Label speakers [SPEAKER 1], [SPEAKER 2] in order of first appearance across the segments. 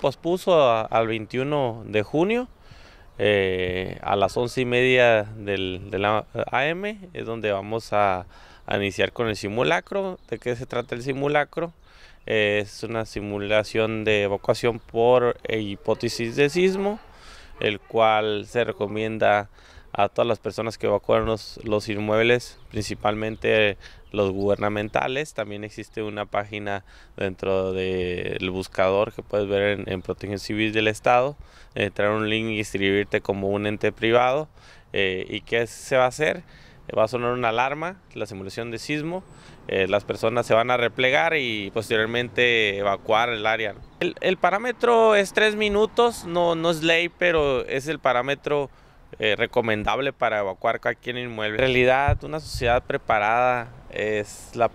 [SPEAKER 1] Pospuso al 21 de junio eh, a las once y media del, de la AM, es donde vamos a, iniciar con el simulacro. ¿De qué se trata el simulacro? es una simulación de evacuación por hipótesis de sismo, el cual se recomienda a todas las personas que evacuan los, inmuebles, principalmente los gubernamentales. También existe una página dentro del buscador que puedes ver en, Protección Civil del Estado, entrar un link y inscribirte como un ente privado. Eh, ¿Y qué se va a hacer? Va a sonar una alarma, la simulación de sismo. Eh, las personas se van a replegar y posteriormente evacuar el área. El, parámetro es tres minutos, no, no es ley, pero es el parámetro eh, recomendable para evacuar cualquier inmueble. En realidad, una sociedad preparada es la,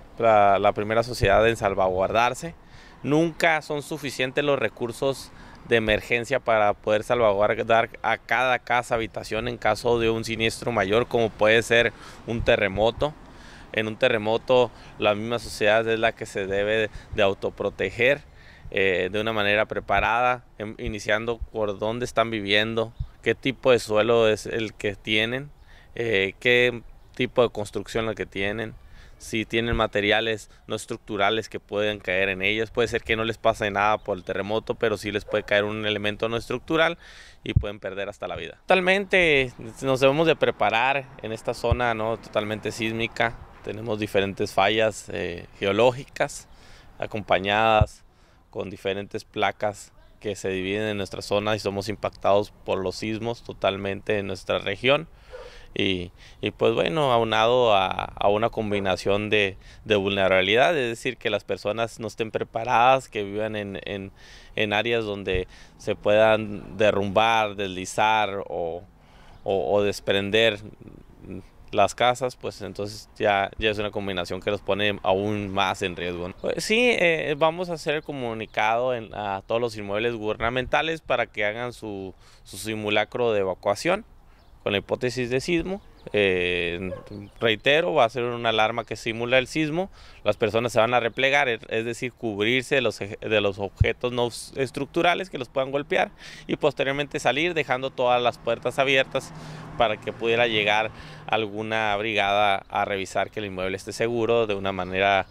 [SPEAKER 1] la, primera sociedad en salvaguardarse. Nunca son suficientes los recursos de emergencia para poder salvaguardar a cada casa habitación en caso de un siniestro mayor como puede ser un terremoto. En un terremoto la misma sociedad es la que se debe de autoproteger eh, de una manera preparada, em, iniciando por dónde están viviendo, qué tipo de suelo es el que tienen, eh, qué tipo de construcción la que tienen, si tienen materiales no estructurales que pueden caer en ellas. Puede ser que no les pase nada por el terremoto, pero sí les puede caer un elemento no estructural y pueden perder hasta la vida. Totalmente nos debemos de preparar en esta zona no totalmente sísmica. Tenemos diferentes fallas eh, geológicas acompañadas con diferentes placas que se dividen en nuestra zona y somos impactados por los sismos totalmente en nuestra región. Y, pues bueno, aunado a, a una combinación de, vulnerabilidad, es decir, que las personas no estén preparadas, que vivan en, en, áreas donde se puedan derrumbar, deslizar o, o desprender las casas, pues entonces ya, ya es una combinación que los pone aún más en riesgo. Pues sí, eh, vamos a hacer comunicado a todos los inmuebles gubernamentales para que hagan su, su simulacro de evacuación con la hipótesis de sismo eh, reitero, va a ser una alarma que simula el sismo, las personas se van a replegar, es decir, cubrirse de los, de los objetos no estructurales que los puedan golpear y posteriormente salir dejando todas las puertas abiertas para que pudiera llegar alguna brigada a revisar que el inmueble esté seguro de una manera